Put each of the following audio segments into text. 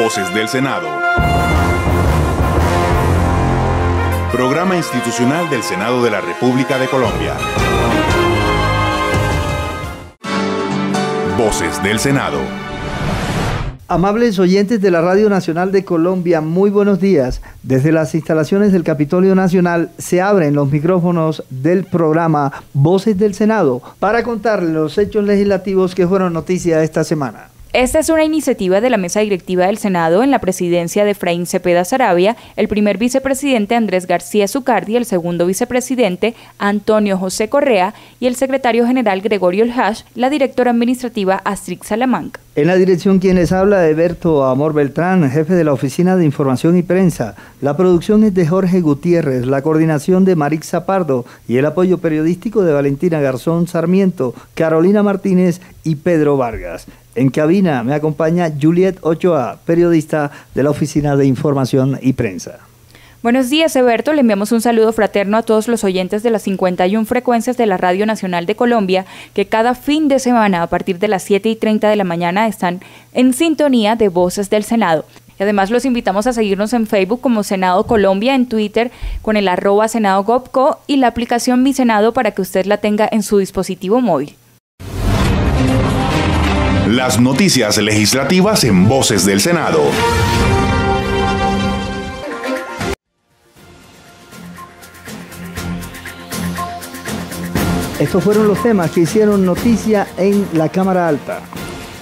Voces del Senado. Programa institucional del Senado de la República de Colombia. Voces del Senado. Amables oyentes de la Radio Nacional de Colombia, muy buenos días. Desde las instalaciones del Capitolio Nacional se abren los micrófonos del programa Voces del Senado para contarles los hechos legislativos que fueron noticia esta semana. Esta es una iniciativa de la mesa directiva del Senado en la presidencia de Efraín Cepeda Sarabia, el primer vicepresidente Andrés García Zucardi, el segundo vicepresidente Antonio José Correa y el secretario general Gregorio El la directora administrativa Astrid Salamanca. En la dirección quien les habla de Berto Amor Beltrán, jefe de la Oficina de Información y Prensa. La producción es de Jorge Gutiérrez, la coordinación de Marix Zapardo y el apoyo periodístico de Valentina Garzón Sarmiento, Carolina Martínez y Pedro Vargas. En cabina me acompaña Juliet Ochoa, periodista de la Oficina de Información y Prensa. Buenos días, Eberto. Le enviamos un saludo fraterno a todos los oyentes de las 51 frecuencias de la Radio Nacional de Colombia, que cada fin de semana, a partir de las 7 y 30 de la mañana, están en sintonía de Voces del Senado. Y además los invitamos a seguirnos en Facebook como Senado Colombia, en Twitter con el arroba Senado Gopco y la aplicación Mi Senado para que usted la tenga en su dispositivo móvil. Las noticias legislativas en Voces del Senado. Estos fueron los temas que hicieron noticia en la Cámara Alta.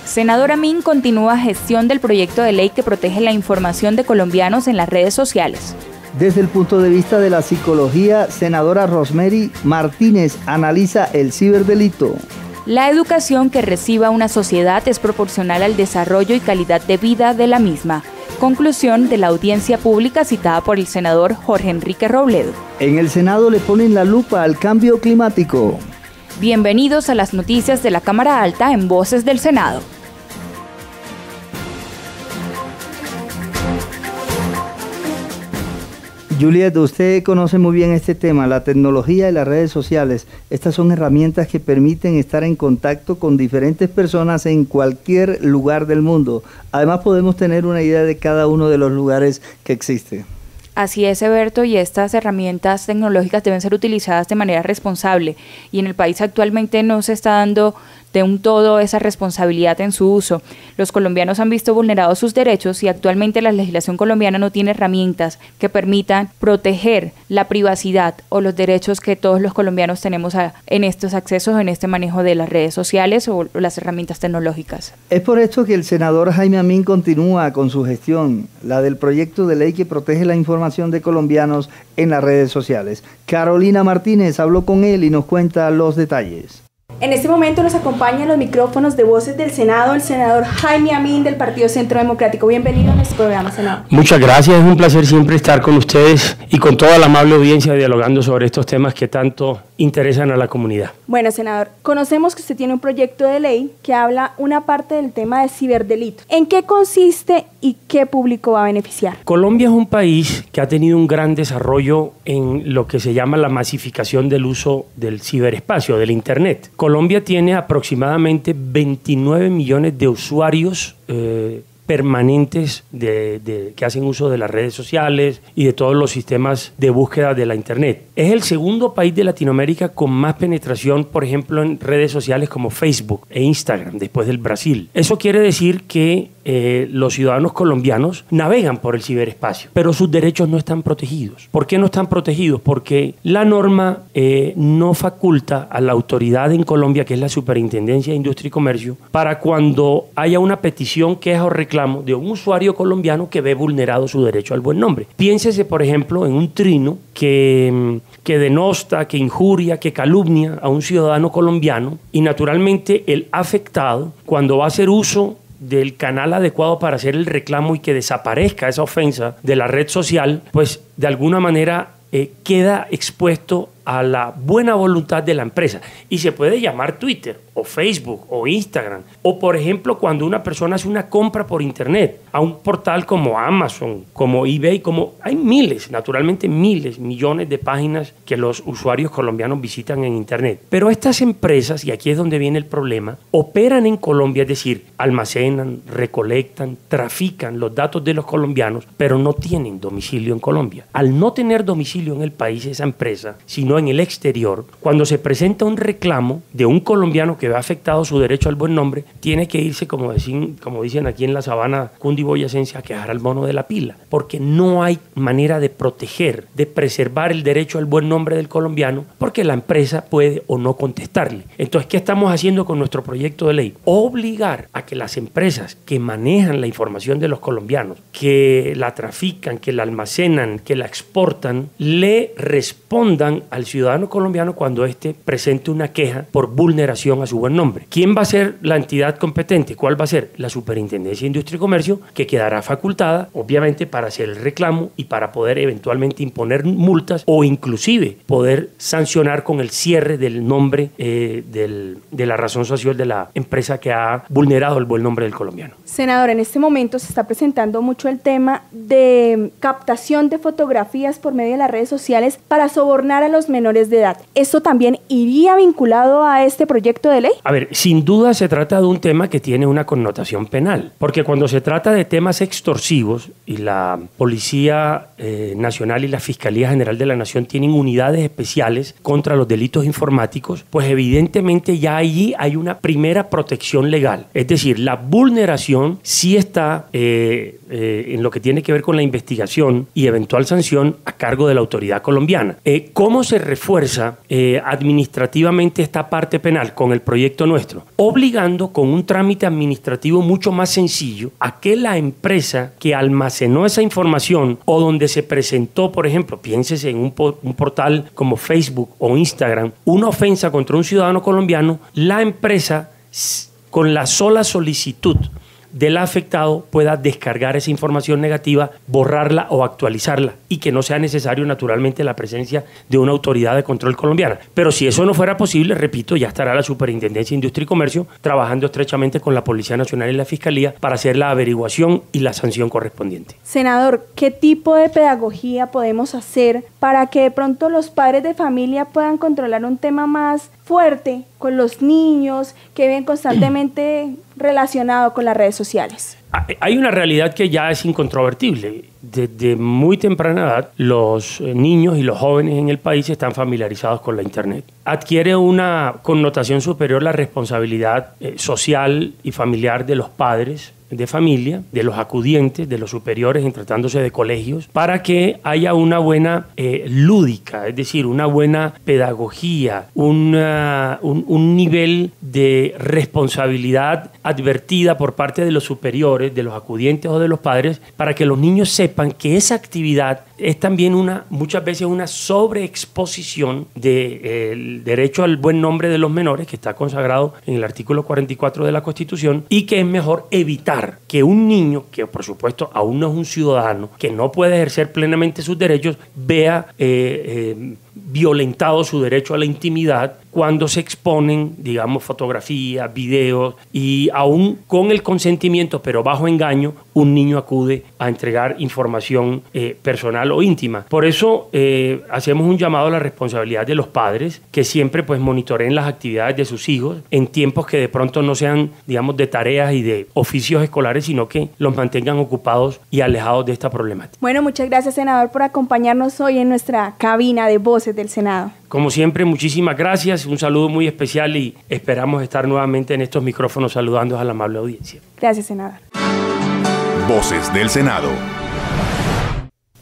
Senador Amin continúa gestión del proyecto de ley que protege la información de colombianos en las redes sociales. Desde el punto de vista de la psicología, senadora Rosemary Martínez analiza el ciberdelito. La educación que reciba una sociedad es proporcional al desarrollo y calidad de vida de la misma. Conclusión de la audiencia pública citada por el senador Jorge Enrique Robledo. En el Senado le ponen la lupa al cambio climático. Bienvenidos a las noticias de la Cámara Alta en Voces del Senado. Juliet, usted conoce muy bien este tema, la tecnología y las redes sociales. Estas son herramientas que permiten estar en contacto con diferentes personas en cualquier lugar del mundo. Además podemos tener una idea de cada uno de los lugares que existe. Así es, Eberto, y estas herramientas tecnológicas deben ser utilizadas de manera responsable. Y en el país actualmente no se está dando de un todo esa responsabilidad en su uso. Los colombianos han visto vulnerados sus derechos y actualmente la legislación colombiana no tiene herramientas que permitan proteger la privacidad o los derechos que todos los colombianos tenemos en estos accesos, en este manejo de las redes sociales o las herramientas tecnológicas. Es por esto que el senador Jaime Amín continúa con su gestión, la del proyecto de ley que protege la información de colombianos en las redes sociales. Carolina Martínez habló con él y nos cuenta los detalles. En este momento nos acompañan los micrófonos de voces del Senado el senador Jaime Amín del Partido Centro Democrático. Bienvenido a nuestro programa, senador. Muchas gracias, es un placer siempre estar con ustedes y con toda la amable audiencia dialogando sobre estos temas que tanto interesan a la comunidad. Bueno, senador, conocemos que usted tiene un proyecto de ley que habla una parte del tema de ciberdelito. ¿En qué consiste y qué público va a beneficiar? Colombia es un país que ha tenido un gran desarrollo en lo que se llama la masificación del uso del ciberespacio, del Internet. Colombia tiene aproximadamente 29 millones de usuarios. Eh, permanentes que hacen uso de las redes sociales y de todos los sistemas de búsqueda de la Internet. Es el segundo país de Latinoamérica con más penetración, por ejemplo, en redes sociales como Facebook e Instagram, después del Brasil. Eso quiere decir que eh, los ciudadanos colombianos navegan por el ciberespacio, pero sus derechos no están protegidos. ¿Por qué no están protegidos? Porque la norma eh, no faculta a la autoridad en Colombia, que es la Superintendencia de Industria y Comercio, para cuando haya una petición, queja o reclamación de un usuario colombiano que ve vulnerado su derecho al buen nombre. Piénsese, por ejemplo, en un trino que, mm, que denosta, que injuria, que calumnia a un ciudadano colombiano y naturalmente el afectado, cuando va a hacer uso del canal adecuado para hacer el reclamo y que desaparezca esa ofensa de la red social, pues de alguna manera eh, queda expuesto a la buena voluntad de la empresa. Y se puede llamar Twitter o Facebook o Instagram. O por ejemplo, cuando una persona hace una compra por Internet a un portal como Amazon, como eBay, como hay miles, naturalmente miles, millones de páginas que los usuarios colombianos visitan en Internet. Pero estas empresas, y aquí es donde viene el problema, operan en Colombia, es decir, almacenan, recolectan, trafican los datos de los colombianos, pero no tienen domicilio en Colombia. Al no tener domicilio en el país esa empresa, sino en el exterior, cuando se presenta un reclamo de un colombiano que ve afectado su derecho al buen nombre, tiene que irse, como, dicen, como dicen aquí en la sabana cundiboyacense, a quejar al mono de la pila, porque no hay manera de proteger, de preservar el derecho al buen nombre del colombiano, porque la empresa puede o no contestarle. Entonces, ¿qué estamos haciendo con nuestro proyecto de ley? Obligar a que las empresas que manejan la información de los colombianos, que la trafican, que la almacenan, que la exportan, le respondan al ciudadano colombiano cuando éste presente una queja por vulneración a su buen nombre. ¿Quién va a ser la entidad competente? ¿Cuál va a ser? La Superintendencia de Industria y Comercio, que quedará facultada, obviamente, para hacer el reclamo y para poder eventualmente imponer multas o inclusive poder sancionar con el cierre del nombre eh, del, de la razón social de la empresa que ha vulnerado el buen nombre del colombiano. Senador, en este momento se está presentando mucho el tema de captación de fotografías por medio de las redes sociales para sobornar a los menores de edad. ¿Esto también iría vinculado a este proyecto de ley? A ver, sin duda se trata de un tema que tiene una connotación penal, porque cuando se trata de temas extorsivos y la Policía eh, Nacional y la Fiscalía General de la Nación tienen unidades especiales contra los delitos informáticos, pues evidentemente ya allí hay una primera protección legal. Es decir, la vulneración sí está eh, eh, en lo que tiene que ver con la investigación y eventual sanción a cargo de la autoridad colombiana. ¿Cómo se refuerza administrativamente esta parte penal con el proyecto nuestro? Obligando con un trámite administrativo mucho más sencillo a que la empresa que almacenó esa información o donde se presentó, por ejemplo, piénsese en un portal como Facebook o Instagram, una ofensa contra un ciudadano colombiano, la empresa con la sola solicitud del afectado pueda descargar esa información negativa, borrarla o actualizarla y que no sea necesario naturalmente la presencia de una autoridad de control colombiana. Pero si eso no fuera posible, repito, ya estará la Superintendencia de Industria y Comercio trabajando estrechamente con la Policía Nacional y la Fiscalía para hacer la averiguación y la sanción correspondiente. Senador, ¿qué tipo de pedagogía podemos hacer para que de pronto los padres de familia puedan controlar un tema más fuerte con los niños que ven constantemente relacionado con las redes sociales? Hay una realidad que ya es incontrovertible. Desde muy temprana edad, los eh, niños y los jóvenes en el país están familiarizados con la Internet. Adquiere una connotación superior la responsabilidad eh, social y familiar de los padres de familia, de los acudientes, de los superiores, en tratándose de colegios, para que haya una buena eh, lúdica, es decir, una buena pedagogía, un, un nivel de responsabilidad advertida por parte de los superiores, de los acudientes o de los padres, para que los niños sepan que esa actividad es también una, muchas veces una sobreexposición del eh, derecho al buen nombre de los menores, que está consagrado en el artículo 44 de la Constitución, y que es mejor evitar que un niño, que por supuesto aún no es un ciudadano, que no puede ejercer plenamente sus derechos, vea eh, eh, violentado su derecho a la intimidad cuando se exponen, digamos, fotografías, videos y aún con el consentimiento, pero bajo engaño, un niño acude a entregar información eh, personal o íntima. Por eso eh, hacemos un llamado a la responsabilidad de los padres que siempre pues monitoreen las actividades de sus hijos en tiempos que de pronto no sean, digamos, de tareas y de oficios escolares, sino que los mantengan ocupados y alejados de esta problemática. Bueno, muchas gracias, senador, por acompañarnos hoy en nuestra cabina de voces del Senado. Como siempre, muchísimas gracias, un saludo muy especial y esperamos estar nuevamente en estos micrófonos saludando a la amable audiencia. Gracias, senador. Voces del Senado.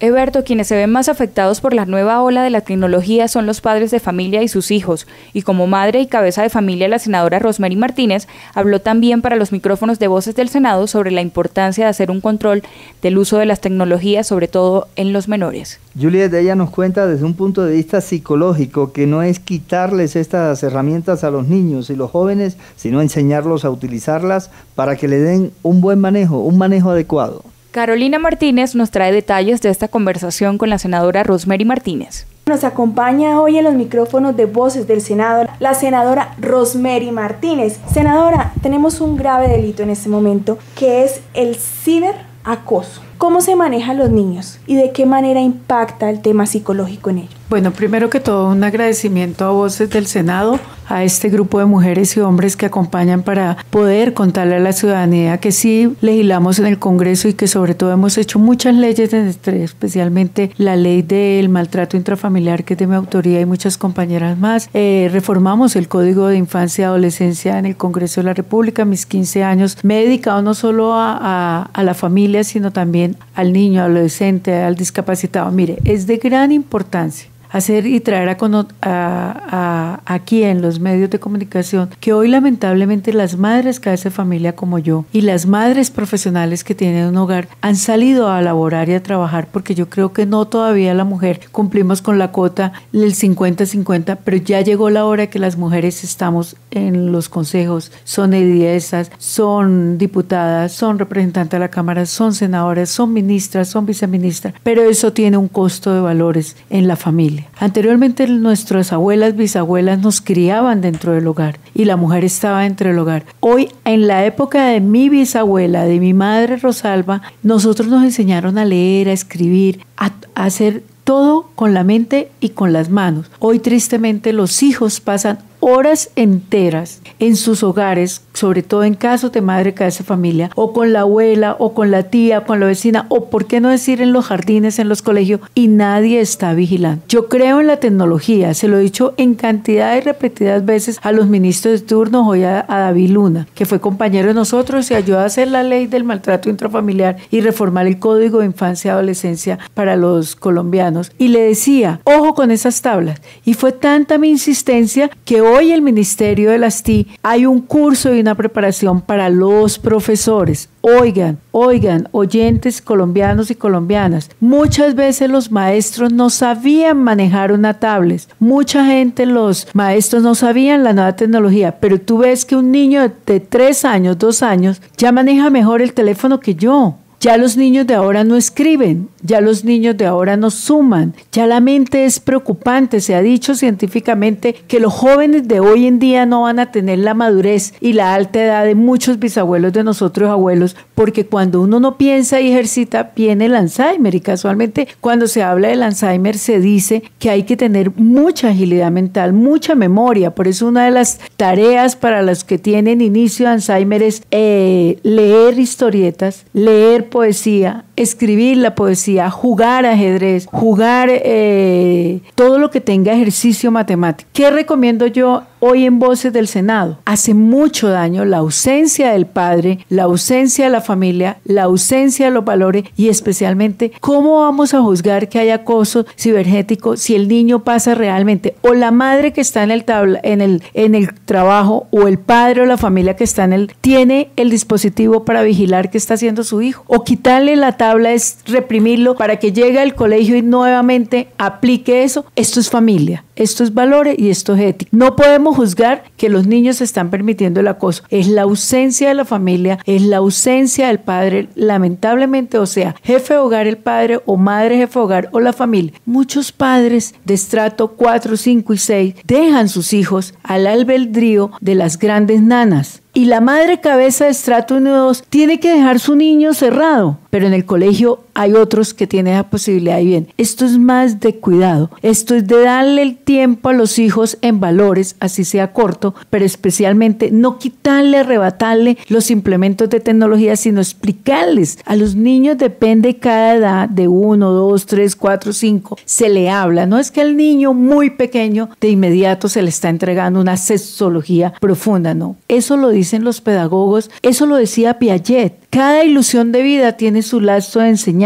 Eberto, quienes se ven más afectados por la nueva ola de la tecnología son los padres de familia y sus hijos, y como madre y cabeza de familia la senadora Rosemary Martínez habló también para los micrófonos de voces del Senado sobre la importancia de hacer un control del uso de las tecnologías, sobre todo en los menores. Juliet, ella nos cuenta desde un punto de vista psicológico que no es quitarles estas herramientas a los niños y los jóvenes, sino enseñarlos a utilizarlas para que le den un buen manejo, un manejo adecuado. Carolina Martínez nos trae detalles de esta conversación con la senadora Rosemary Martínez. Nos acompaña hoy en los micrófonos de voces del Senado la senadora Rosemary Martínez. Senadora, tenemos un grave delito en este momento que es el ciberacoso. ¿Cómo se manejan los niños y de qué manera impacta el tema psicológico en ellos? Bueno, primero que todo, un agradecimiento a Voces del Senado, a este grupo de mujeres y hombres que acompañan para poder contarle a la ciudadanía que sí legislamos en el Congreso y que sobre todo hemos hecho muchas leyes, especialmente la ley del maltrato intrafamiliar que es de mi autoría y muchas compañeras más. Eh, reformamos el Código de Infancia y Adolescencia en el Congreso de la República. Mis 15 años me he dedicado no solo a, a la familia, sino también al niño, al adolescente, al discapacitado. Mire, es de gran importancia hacer y traer a, aquí en los medios de comunicación que hoy lamentablemente las madres que hacen familia como yo y las madres profesionales que tienen un hogar han salido a laborar y a trabajar porque yo creo que no todavía la mujer cumplimos con la cuota del 50-50, pero ya llegó la hora que las mujeres estamos en los consejos, son ediesas, son diputadas, son representantes de la Cámara, son senadoras, son ministras, son viceministras, pero eso tiene un costo de valores en la familia. Anteriormente nuestras abuelas, bisabuelas nos criaban dentro del hogar y la mujer estaba dentro del hogar. Hoy, en la época de mi bisabuela, de mi madre Rosalba, nosotros nos enseñaron a leer, a escribir, a, a hacer todo con la mente y con las manos. Hoy tristemente los hijos pasan horas enteras en sus hogares, sobre todo en casos de madre hace familia, o con la abuela, o con la tía, con la vecina, o por qué no decir en los jardines, en los colegios, y nadie está vigilando. Yo creo en la tecnología, se lo he dicho en cantidad y repetidas veces a los ministros de turno, hoy a, a David Luna, que fue compañero de nosotros y ayudó a hacer la ley del maltrato intrafamiliar y reformar el Código de Infancia y Adolescencia para los colombianos. Y le decía, ojo con esas tablas. Y fue tanta mi insistencia que hoy hoy el Ministerio de las TI hay un curso y una preparación para los profesores. Oigan, oigan, oyentes colombianos y colombianas, muchas veces los maestros no sabían manejar una tablet. Mucha gente, los maestros no sabían la nueva tecnología, pero tú ves que un niño de tres años, dos años, ya maneja mejor el teléfono que yo. Ya los niños de ahora no escriben, ya los niños de ahora no suman, ya la mente es preocupante. Se ha dicho científicamente que los jóvenes de hoy en día no van a tener la madurez y la alta edad de muchos bisabuelos de nosotros abuelos, porque cuando uno no piensa y ejercita, viene el Alzheimer. Y casualmente, cuando se habla del Alzheimer, se dice que hay que tener mucha agilidad mental, mucha memoria. Por eso, una de las tareas para los que tienen inicio de Alzheimer es eh, leer historietas, leer poesía, escribir la poesía, jugar ajedrez, jugar eh, todo lo que tenga ejercicio matemático. ¿Qué recomiendo yo hoy en Voces del Senado? Hace mucho daño la ausencia del padre, la ausencia de la familia, la ausencia de los valores y especialmente cómo vamos a juzgar que hay acoso cibernético si el niño pasa realmente o la madre que está en el tabla, en el, en el trabajo o el padre o la familia que está en el tiene el dispositivo para vigilar qué está haciendo su hijo o quitarle la tabla es reprimirlo para que llegue al colegio y nuevamente aplique eso. Esto es familia, esto es valores y esto es ética. No podemos juzgar que los niños están permitiendo el acoso. Es la ausencia de la familia, es la ausencia del padre, lamentablemente, o sea, jefe hogar el padre o madre jefe hogar o la familia. Muchos padres de estrato 4, 5 y 6 dejan sus hijos al albedrío de las grandes nanas y la madre cabeza de estrato 1 2 tiene que dejar su niño cerrado, pero en el colegio hay otros que tienen la posibilidad y bien. Esto es más de cuidado, esto es de darle el tiempo a los hijos en valores, así sea corto, pero especialmente no quitarle, arrebatarle los implementos de tecnología, sino explicarles. A los niños depende cada edad de 1, 2, 3, 4, 5, se le habla. No es que al niño muy pequeño de inmediato se le está entregando una sexología profunda, no. Eso lo dice dicen los pedagogos, eso lo decía Piaget, cada ilusión de vida tiene su lazo de enseñanza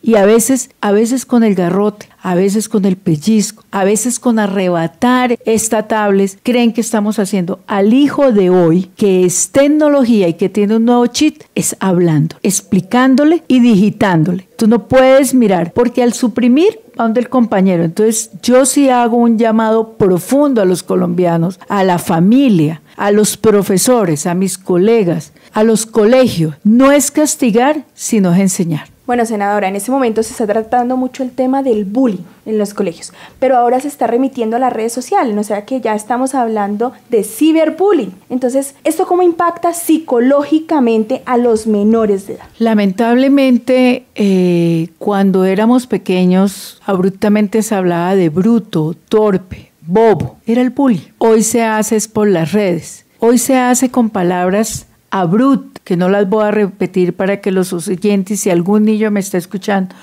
y a veces, a veces con el garrote, a veces con el pellizco, a veces con arrebatar esta tablet, creen que estamos haciendo al hijo de hoy, que es tecnología y que tiene un nuevo chip, es hablando, explicándole y digitándole. Tú no puedes mirar, porque al suprimir a donde el compañero. Entonces, yo sí hago un llamado profundo a los colombianos, a la familia, a los profesores, a mis colegas, a los colegios. No es castigar, sino es enseñar. Bueno, senadora, en ese momento se está tratando mucho el tema del bullying en los colegios, pero ahora se está remitiendo a las redes sociales, o sea que ya estamos hablando de ciberbullying. Entonces, ¿esto cómo impacta psicológicamente a los menores de edad? Lamentablemente, eh, cuando éramos pequeños, abruptamente se hablaba de bruto, torpe, bobo, era el bullying. Hoy se hace es por las redes. Hoy se hace con palabras abruptas, que no las voy a repetir para que los oyentes, si algún niño me está escuchando,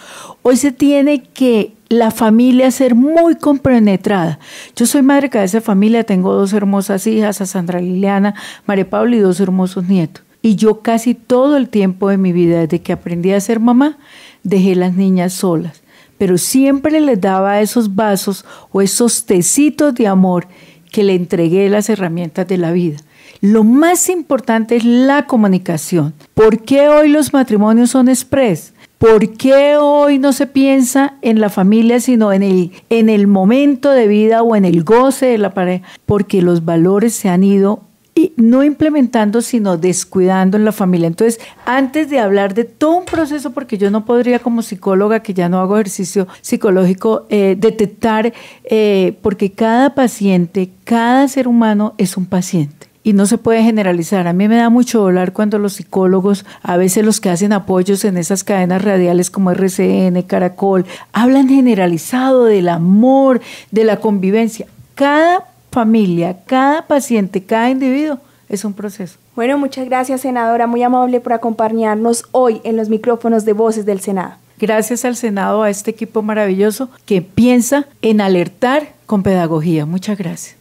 hoy se tiene que la familia ser muy compenetrada. Yo soy madre de esa familia, tengo dos hermosas hijas, a Sandra Liliana, María Pablo y dos hermosos nietos. Y yo casi todo el tiempo de mi vida, desde que aprendí a ser mamá, dejé las niñas solas. Pero siempre les daba esos vasos o esos tecitos de amor que le entregué las herramientas de la vida. Lo más importante es la comunicación. ¿Por qué hoy los matrimonios son express? ¿Por qué hoy no se piensa en la familia, sino en el, en el momento de vida o en el goce de la pareja? Porque los valores se han ido y no implementando, sino descuidando en la familia. Entonces, antes de hablar de todo un proceso, porque yo no podría como psicóloga, que ya no hago ejercicio psicológico, eh, detectar, eh, porque cada paciente, cada ser humano es un paciente y no se puede generalizar. A mí me da mucho dolor cuando los psicólogos, a veces los que hacen apoyos en esas cadenas radiales como RCN, Caracol, hablan generalizado del amor, de la convivencia. Cada familia, cada paciente, cada individuo es un proceso. Bueno, muchas gracias, senadora, muy amable por acompañarnos hoy en los micrófonos de Voces del Senado. Gracias al Senado, a este equipo maravilloso que piensa en alertar con pedagogía. Muchas gracias.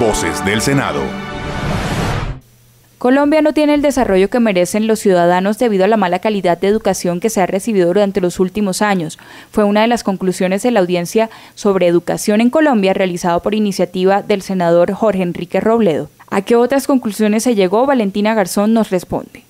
Voces del Senado. Colombia no tiene el desarrollo que merecen los ciudadanos debido a la mala calidad de educación que se ha recibido durante los últimos años. Fue una de las conclusiones de la audiencia sobre educación en Colombia realizado por iniciativa del senador Jorge Enrique Robledo. ¿A qué otras conclusiones se llegó? Valentina Garzón nos responde.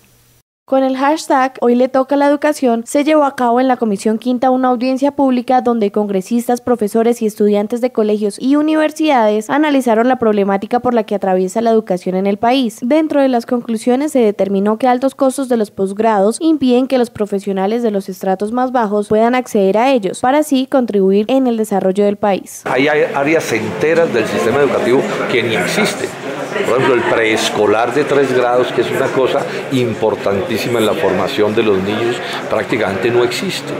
Con el hashtag Hoy le toca la educación, se llevó a cabo en la Comisión Quinta una audiencia pública donde congresistas, profesores y estudiantes de colegios y universidades analizaron la problemática por la que atraviesa la educación en el país. Dentro de las conclusiones se determinó que altos costos de los posgrados impiden que los profesionales de los estratos más bajos puedan acceder a ellos, para así contribuir en el desarrollo del país. Hay áreas enteras del sistema educativo que ni existen por ejemplo, el preescolar de tres grados, que es una cosa importantísima en la formación de los niños, prácticamente no existe.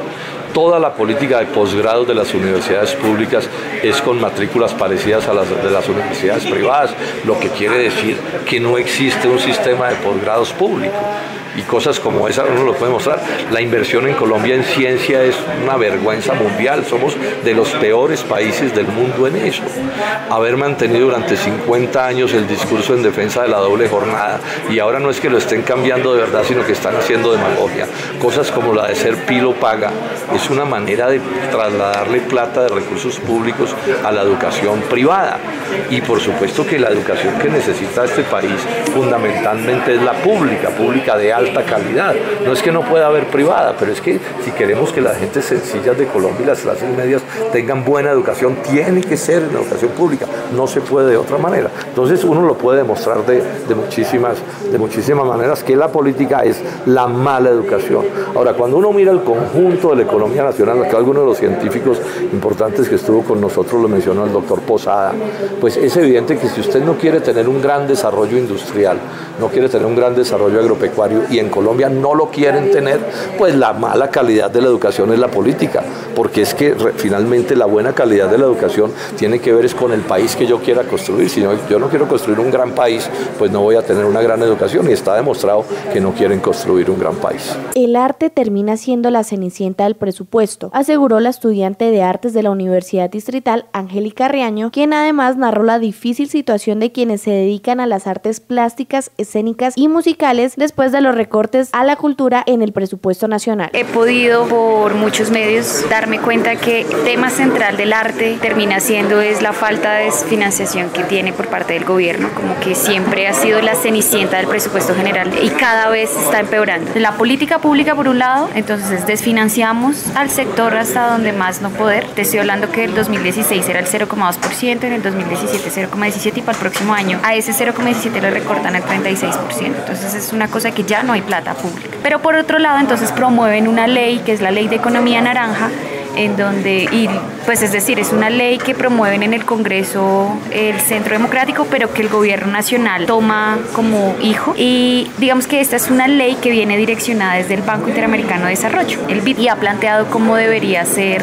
Toda la política de posgrado de las universidades públicas es con matrículas parecidas a las de las universidades privadas, lo que quiere decir que no existe un sistema de posgrados público y cosas como esa uno lo puede mostrar. La inversión en Colombia en ciencia es una vergüenza mundial, somos de los peores países del mundo en eso. Haber mantenido durante 50 años el discurso en defensa de la doble jornada y ahora no es que lo estén cambiando de verdad, sino que están haciendo demagogia. Cosas como la de ser pilo paga es una manera de trasladarle plata de recursos públicos a la educación privada. Y por supuesto que la educación que necesita este país fundamentalmente es la pública, pública de alta calidad. No es que no pueda haber privada, pero es que si queremos que las gentes sencillas de Colombia y las clases medias tengan buena educación, tiene que ser en educación pública. No se puede de otra manera. Entonces uno lo puede demostrar de, de, muchísimas, de muchísimas maneras que la política es la mala educación. Ahora, cuando uno mira el conjunto de la economía nacional, que algunos de los científicos importantes que estuvo con nosotros lo mencionó el doctor Posada, pues es evidente que si usted no quiere tener un gran desarrollo industrial, no quiere tener un gran desarrollo agropecuario y en Colombia no lo quieren tener, pues la mala calidad de la educación es la política, porque es que finalmente la buena calidad de la educación tiene que ver es con el país que yo quiera construir. Si yo no quiero construir un gran país, pues no voy a tener una gran educación y está demostrado que no quieren construir un gran país. El arte termina siendo la cenicienta del presupuesto, aseguró la estudiante de artes de la Universidad Distrital, Angélica Riaño, quien además narró la difícil situación de quienes se dedican a las artes plásticas, escénicas y musicales después de los recortes a la cultura en el presupuesto nacional. He podido por muchos medios darme cuenta que el tema central del arte termina siendo es la falta de financiación que tiene por parte del gobierno, como que siempre ha sido la cenicienta del presupuesto general y cada vez está empeorando. La política pública por un lado, entonces desfinanciamos al sector hasta donde más no poder. Te estoy hablando que el 2016 era el 0,2%, en el 2017 0,17 y para el próximo año a ese 0,17 le recortan el 36%. Entonces es una cosa que ya no hay plata pública. Pero por otro lado, entonces promueven una ley que es la ley de economía naranja, en donde, y pues es decir, es una ley que promueven en el Congreso el Centro Democrático, pero que el gobierno nacional toma como hijo. Y digamos que esta es una ley que viene direccionada desde el Banco Interamericano de Desarrollo, el BID, y ha planteado cómo debería ser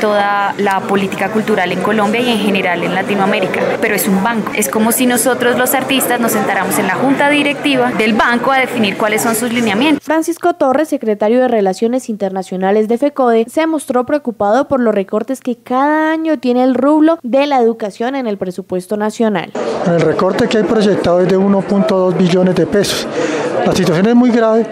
toda la política cultural en Colombia y en general en Latinoamérica. Pero es un banco. Es como si nosotros los artistas nos sentáramos en la junta directiva del banco a definir cuáles son sus lineamientos. Francisco Torres, secretario de Relaciones Internacionales de FECODE, se mostró preocupado por los recortes que cada año tiene el rublo de la educación en el presupuesto nacional. El recorte que hay proyectado es de 1.2 billones de pesos. La situación es muy grave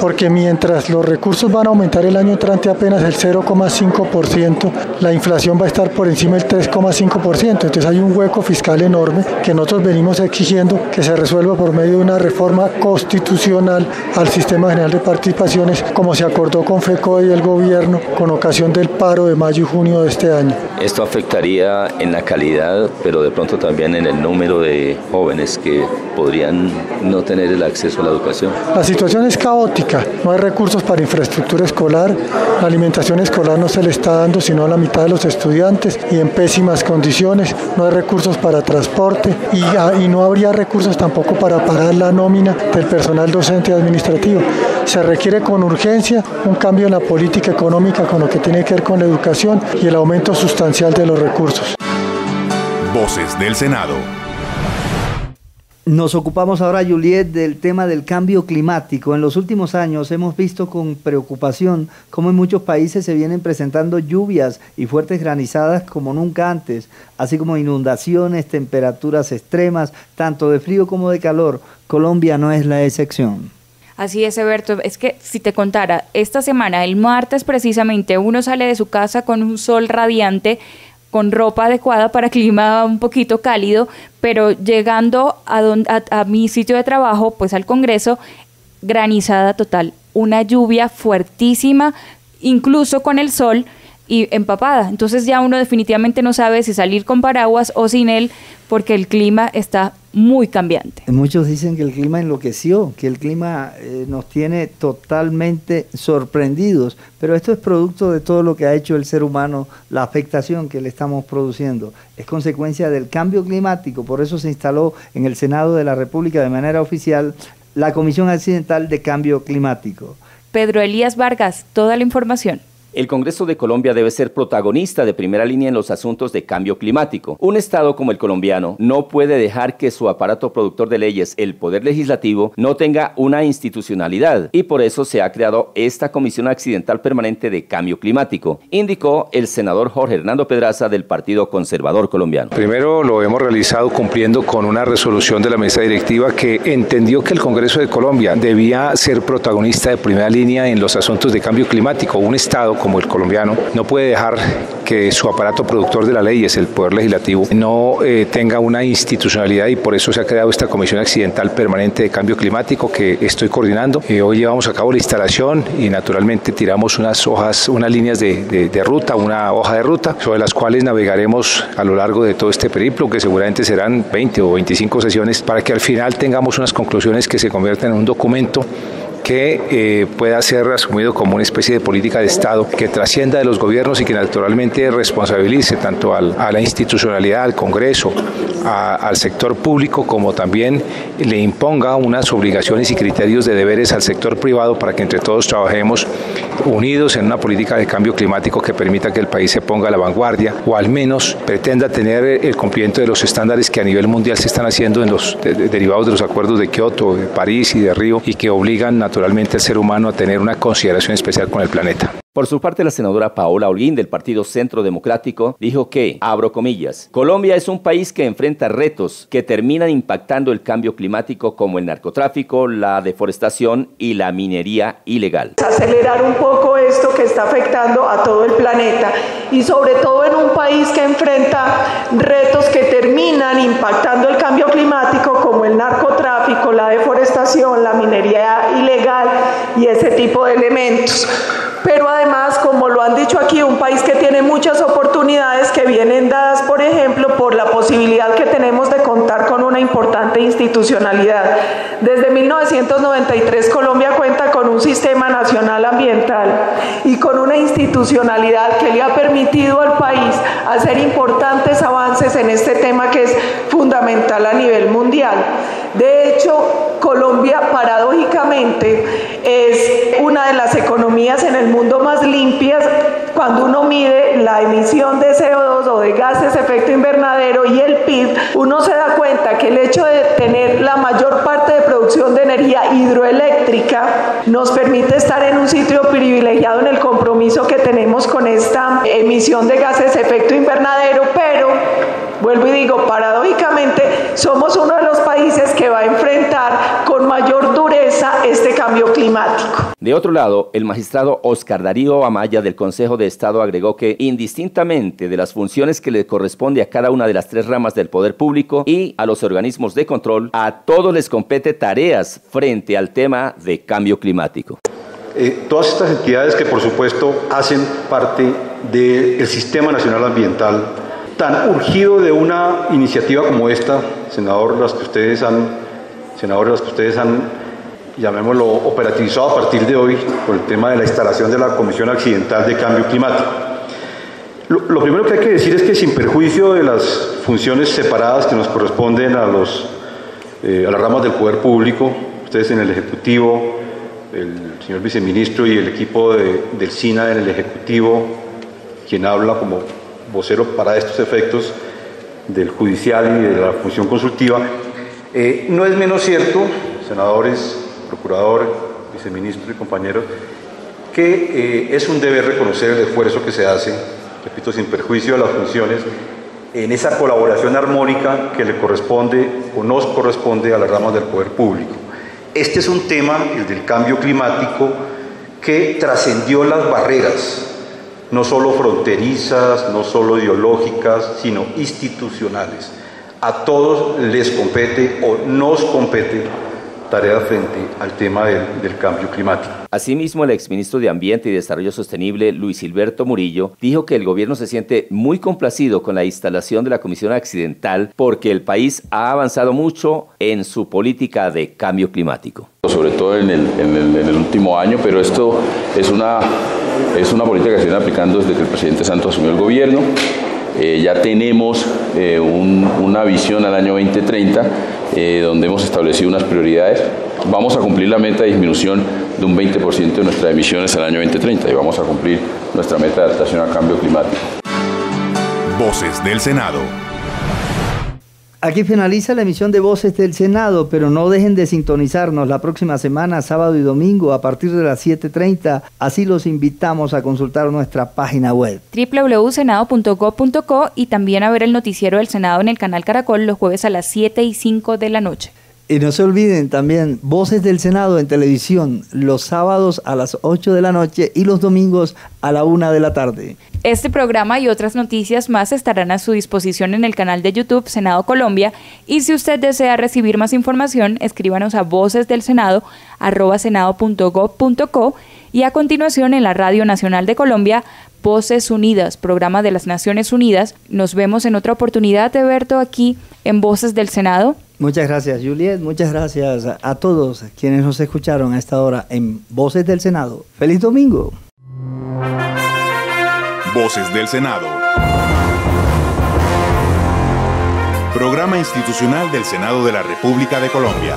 porque mientras los recursos van a aumentar el año entrante apenas el 0,5%, la inflación va a estar por encima del 3,5%. Entonces hay un hueco fiscal enorme que nosotros venimos exigiendo que se resuelva por medio de una reforma constitucional al sistema general de participaciones, como se acordó con FECO y el gobierno con ocasión del paro de mayo y junio de este año. Esto afectaría en la calidad, pero de pronto también en el número de jóvenes que podrían no tener el acceso a la educación. La situación es caótica, no hay recursos para infraestructura escolar, la alimentación escolar no se le está dando sino a la mitad de los estudiantes y en pésimas condiciones, no hay recursos para transporte y, y no habría recursos tampoco para pagar la nómina del personal docente y administrativo. Se requiere con urgencia un cambio en la política económica con lo que tiene que ver con la educación y el aumento sustancial de los recursos. Voces del Senado. Nos ocupamos ahora, Juliet, del tema del cambio climático. En los últimos años hemos visto con preocupación cómo en muchos países se vienen presentando lluvias y fuertes granizadas como nunca antes, así como inundaciones, temperaturas extremas, tanto de frío como de calor. Colombia no es la excepción. Así es, Eberto. Es que si te contara, esta semana, el martes precisamente, uno sale de su casa con un sol radiante, con ropa adecuada para clima un poquito cálido, pero llegando a, a, mi sitio de trabajo, pues al Congreso, granizada total, una lluvia fuertísima, incluso con el sol y empapada. Entonces ya uno definitivamente no sabe si salir con paraguas o sin él, porque el clima está muy cambiante. Muchos dicen que el clima enloqueció, que el clima eh, nos tiene totalmente sorprendidos, pero esto es producto de todo lo que ha hecho el ser humano, la afectación que le estamos produciendo. Es consecuencia del cambio climático, por eso se instaló en el Senado de la República de manera oficial la Comisión Accidental de Cambio Climático. Pedro Elías Vargas, toda la información. El Congreso de Colombia debe ser protagonista de primera línea en los asuntos de cambio climático. Un Estado como el colombiano no puede dejar que su aparato productor de leyes, el Poder Legislativo, no tenga una institucionalidad y por eso se ha creado esta Comisión Accidental Permanente de Cambio Climático, indicó el senador Jorge Hernando Pedraza del Partido Conservador Colombiano. Primero lo hemos realizado cumpliendo con una resolución de la mesa directiva que entendió que el Congreso de Colombia debía ser protagonista de primera línea en los asuntos de cambio climático. Un Estado como el colombiano no puede dejar que su aparato productor de la ley, es el Poder Legislativo, no eh, tenga una institucionalidad y por eso se ha creado esta Comisión Accidental Permanente de Cambio Climático que estoy coordinando. Eh, hoy llevamos a cabo la instalación y naturalmente tiramos unas hojas, unas líneas de, de ruta, una hoja de ruta sobre las cuales navegaremos a lo largo de todo este periplo, que seguramente serán 20 o 25 sesiones, para que al final tengamos unas conclusiones que se conviertan en un documento que eh, pueda ser asumido como una especie de política de Estado que trascienda de los gobiernos y que naturalmente responsabilice tanto a la institucionalidad, al Congreso, al sector público, como también le imponga unas obligaciones y criterios de deberes al sector privado para que entre todos trabajemos unidos en una política de cambio climático que permita que el país se ponga a la vanguardia o al menos pretenda tener el cumplimiento de los estándares que a nivel mundial se están haciendo en los derivados de los acuerdos de Kioto, de París y de Río y que obligan naturalmente al ser humano a tener una consideración especial con el planeta. Por su parte, la senadora Paola Holguín del Partido Centro Democrático dijo que, abro comillas, Colombia es un país que enfrenta retos que terminan impactando el cambio climático como el narcotráfico, la deforestación y la minería ilegal. Acelerar un poco esto que está afectando a todo el planeta y sobre todo en un país que enfrenta retos que terminan impactando el cambio climático como el narcotráfico, deforestación, la minería ilegal y ese tipo de elementos. pero además, lo han dicho aquí, un país que tiene muchas oportunidades que vienen dadas, por ejemplo, por la posibilidad que tenemos de contar con una importante institucionalidad. Desde 1993 Colombia cuenta con un sistema nacional ambiental y con una institucionalidad que le ha permitido al país hacer importantes avances en este tema que es fundamental a nivel mundial. De hecho, Colombia paradójicamente es una de las economías en el mundo más limpias cuando uno mide la emisión de CO2 o de gases efecto invernadero y el PIB, uno se da cuenta que el hecho de tener la mayor parte de producción de energía hidroeléctrica nos permite estar en un sitio privilegiado en el compromiso que tenemos con esta emisión de gases efecto invernadero, pero vuelvo y digo, paradójicamente somos uno de los países que va a enfrentar con mayor dureza este cambio climático. De otro lado, el magistrado Oscar Darío Amaya del Consejo de Estado agregó que indistintamente de las funciones que le corresponde a cada una de las tres ramas del poder público y a los organismos de control, a todos les compete tareas frente al tema de cambio climático. Eh, todas estas entidades que por supuesto hacen parte del Sistema Nacional Ambiental, tan urgido de una iniciativa como esta, senador, las que ustedes han, senadores, las que ustedes han llamémoslo, operativizado a partir de hoy con el tema de la instalación de la Comisión Accidental de Cambio Climático. Lo, primero que hay que decir es que sin perjuicio de las funciones separadas que nos corresponden a, los, eh, a las ramas del poder público, ustedes en el Ejecutivo, el señor viceministro y el equipo del SINA en el Ejecutivo, quien habla como vocero para estos efectos del judicial y de la función consultiva, eh, no es menos cierto, senadores, procurador, viceministro y compañeros, que eh, es un deber reconocer el esfuerzo que se hace, repito, sin perjuicio de las funciones, en esa colaboración armónica que le corresponde o nos corresponde a las ramas del poder público. Este es un tema, el del cambio climático, que trascendió las barreras, no solo fronterizas, no solo ideológicas, sino institucionales. A todos les compete o nos compete tarea frente al tema del, cambio climático. Asimismo, el exministro de Ambiente y Desarrollo Sostenible, Luis Silberto Murillo, dijo que el gobierno se siente muy complacido con la instalación de la Comisión Accidental porque el país ha avanzado mucho en su política de cambio climático. Sobre todo en el, en el último año, pero esto es una, es una política que se viene aplicando desde que el presidente Santos asumió el gobierno. Eh, ya tenemos eh, una visión al año 2030 eh, donde hemos establecido unas prioridades. Vamos a cumplir la meta de disminución de un 20% de nuestras emisiones al año 2030 y vamos a cumplir nuestra meta de adaptación al cambio climático. Voces del Senado. Aquí finaliza la emisión de Voces del Senado, pero no dejen de sintonizarnos la próxima semana, sábado y domingo, a partir de las 7.30. Así los invitamos a consultar nuestra página web. www.senado.gov.co y también a ver el noticiero del Senado en el canal Caracol los jueves a las 7 y 5 de la noche. Y no se olviden también Voces del Senado en televisión los sábados a las 8 de la noche y los domingos a la 1 de la tarde. Este programa y otras noticias más estarán a su disposición en el canal de YouTube Senado Colombia y si usted desea recibir más información, escríbanos a voces del Senado senado.gov.co y a continuación en la Radio Nacional de Colombia Voces Unidas, programa de las Naciones Unidas. Nos vemos en otra oportunidad, Eberto, aquí en Voces del Senado. Muchas gracias, Juliet. Muchas gracias a todos quienes nos escucharon a esta hora en Voces del Senado. ¡Feliz domingo! Voces del Senado. Programa institucional del Senado de la República de Colombia.